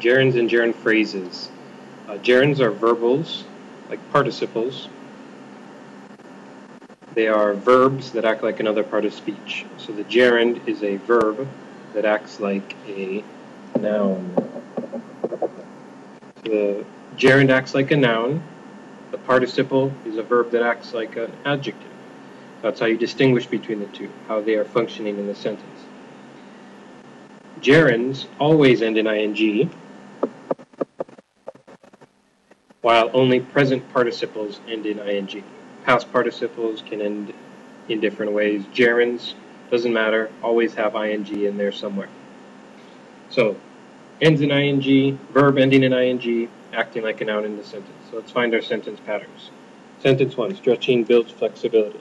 gerunds and gerund phrases. Uh, gerunds are verbals, like participles. They are verbs that act like another part of speech. So the gerund is a verb that acts like a noun. The gerund acts like a noun. The participle is a verb that acts like an adjective. That's how you distinguish between the two, how they are functioning in the sentence. Gerunds always end in ing, while only present participles end in ing. Past participles can end in different ways. Gerunds, doesn't matter, always have ing in there somewhere. So, ends in ing, verb ending in ing, acting like a noun in the sentence. So let's find our sentence patterns. Sentence 1, stretching builds flexibility.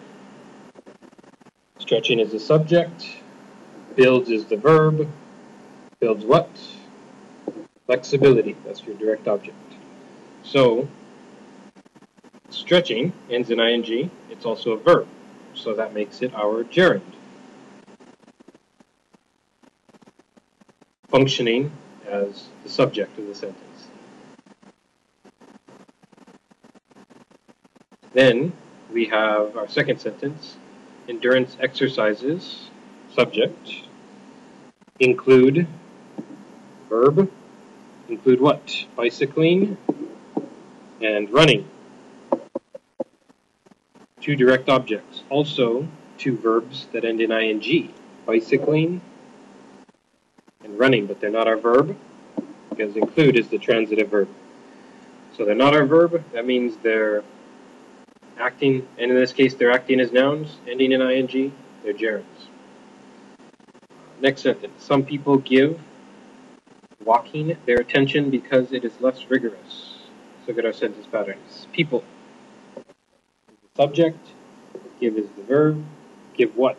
Stretching is the subject, builds is the verb, builds what? Flexibility, that's your direct object. So, stretching ends in ing, it's also a verb, so that makes it our gerund. Functioning as the subject of the sentence. Then we have our second sentence, endurance exercises, subject, include verb, include what? Bicycling and running. Two direct objects. Also, two verbs that end in ing. Bicycling and running, but they're not our verb because include is the transitive verb. So they're not our verb. That means they're acting, and in this case, they're acting as nouns, ending in ing. They're gerunds. Next sentence. Some people give walking their attention because it is less rigorous. Look at our sentence patterns. People. The subject. Give is the verb. Give what?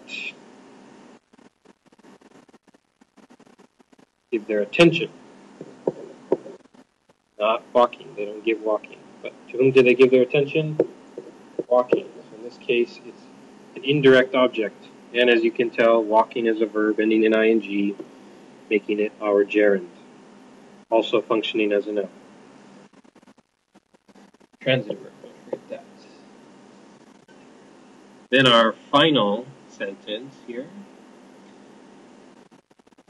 Give their attention. Not walking. They don't give walking. But to whom do they give their attention? Walking. So in this case, it's an indirect object. And as you can tell, walking is a verb ending in ing, making it our gerund also functioning as a noun. Transitive verb, forget that. Then our final sentence here.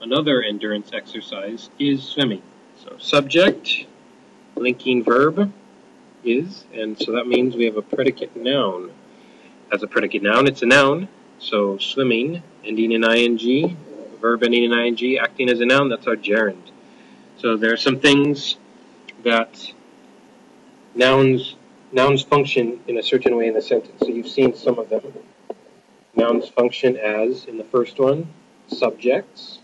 Another endurance exercise is swimming. So subject, linking verb is, and so that means we have a predicate noun. As a predicate noun, it's a noun. So swimming, ending in ing, verb ending in ing, acting as a noun, that's our gerund. So there are some things that nouns nouns function in a certain way in the sentence. So you've seen some of them. Nouns function as, in the first one, subjects.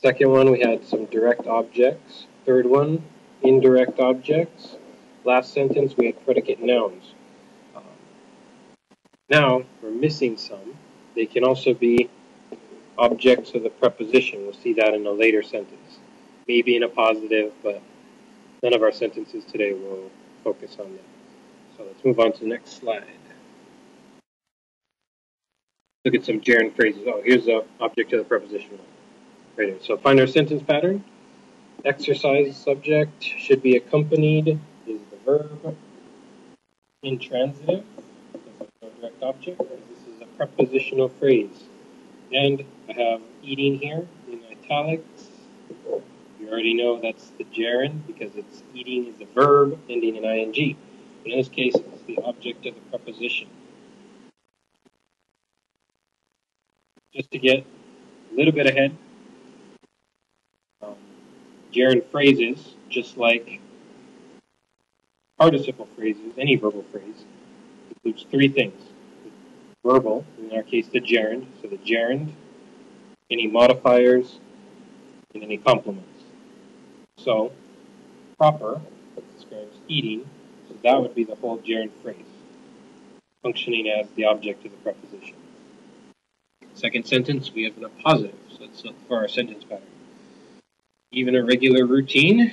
Second one, we had some direct objects. Third one, indirect objects. Last sentence, we had predicate nouns. Um, now, we're missing some. They can also be objects of the preposition. We'll see that in a later sentence maybe an appositive, but none of our sentences today will focus on that. So let's move on to the next slide. Look at some gerund phrases. Oh, here's the object of the preposition. Right here. So find our sentence pattern. Exercise subject should be accompanied is the verb. Intransitive, direct object. This is a prepositional phrase. And I have eating here in italics. You already know that's the gerund because it's eating is a verb ending in ing. But in this case, it's the object of the preposition. Just to get a little bit ahead, um, gerund phrases, just like participle phrases, any verbal phrase, includes three things. The verbal, in our case the gerund, so the gerund, any modifiers, and any complements. So, proper describes eating, so that would be the whole gerund phrase, functioning as the object of the preposition. Second sentence, we have an appositive, so let's for our sentence pattern. Even a regular routine,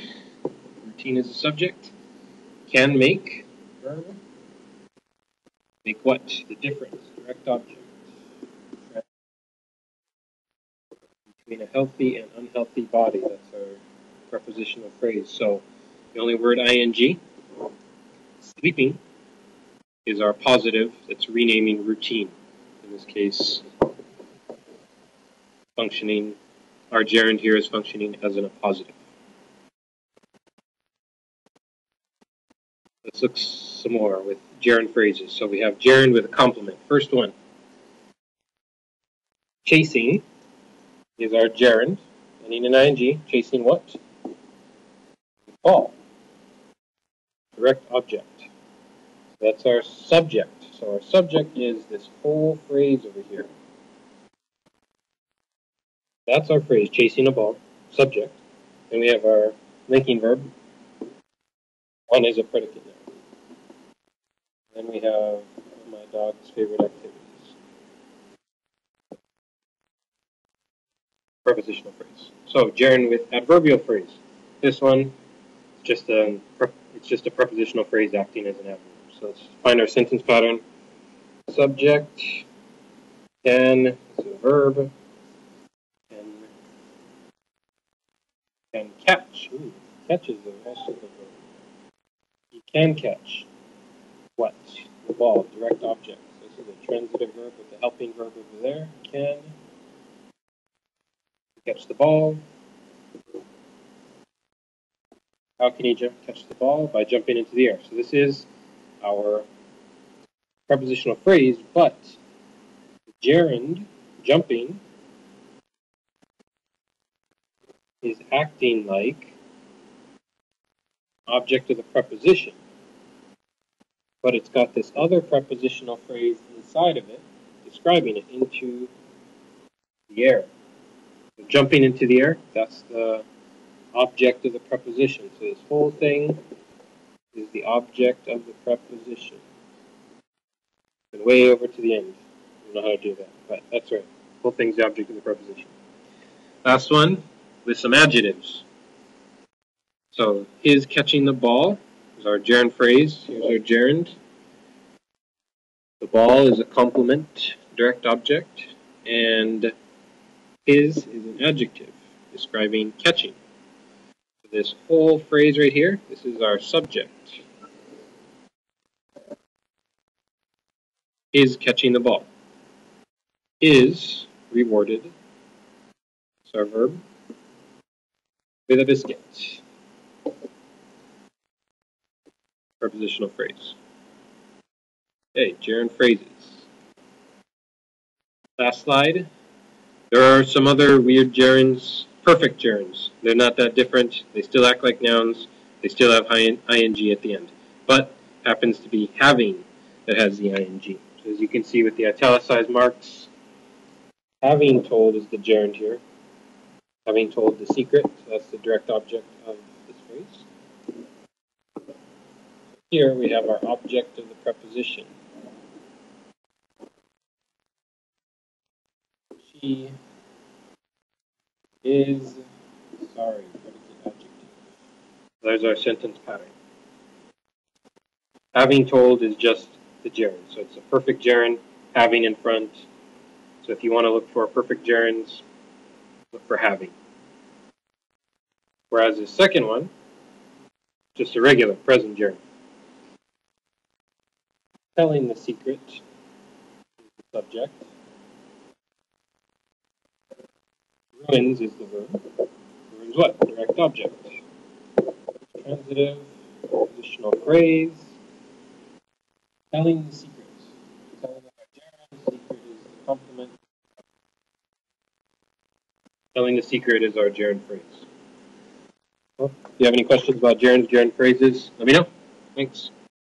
routine is a subject, can make, verb, make what? The difference, direct object. Between a healthy and unhealthy body, that's our prepositional phrase. So the only word ing, sleeping, is our appositive that's renaming routine. In this case, functioning, our gerund here is functioning as an appositive. Let's look some more with gerund phrases. So we have gerund with a complement. First one, chasing is our gerund, ending in ing, chasing what? Ball. Direct object. That's our subject. So our subject is this whole phrase over here. That's our phrase, chasing a ball, subject. And we have our linking verb. One is a predicate. Then we have oh, my dog's favorite activities. Prepositional phrase. So gerund with adverbial phrase. This one, just um, a it's just a prepositional phrase acting as an adverb. So let's find our sentence pattern. Subject, can is a verb, can, can catch. Ooh, catch is a verb. You can catch what? The ball, direct object. So this is a transitive verb with the helping verb over there. Can catch the ball. How can he jump, catch the ball? By jumping into the air. So this is our prepositional phrase, but gerund, jumping, is acting like object of the preposition. But it's got this other prepositional phrase inside of it, describing it into the air. So jumping into the air, that's the object of the preposition. So this whole thing is the object of the preposition. And way over to the end. I don't know how to do that, but that's right. Whole thing's the object of the preposition. Last one with some adjectives. So his catching the ball is our gerund phrase. Here's our gerund. The ball is a complement, direct object, and his is an adjective describing catching this whole phrase right here, this is our subject. Is catching the ball. Is rewarded. It's our verb. With a biscuit. Prepositional phrase. Okay, gerund phrases. Last slide. There are some other weird gerunds perfect gerunds. They're not that different. They still act like nouns. They still have ing at the end. But happens to be having that has the ing. So as you can see with the italicized marks, having told is the gerund here. Having told the secret, so that's the direct object of this phrase. Here we have our object of the preposition. She is sorry. adjective. There's our sentence pattern. Having told is just the gerund. So it's a perfect gerund, having in front. So if you want to look for perfect gerunds, look for having. Whereas the second one, just a regular present gerund. Telling the secret the subject. Ruins is the verb. Ruins what? Direct object. Transitive, positional phrase. Telling the secret. Telling gerund, secret is the complement. Telling the secret is our gerund phrase. Well, if you have any questions about gerunds, gerund phrases, let me know. Thanks.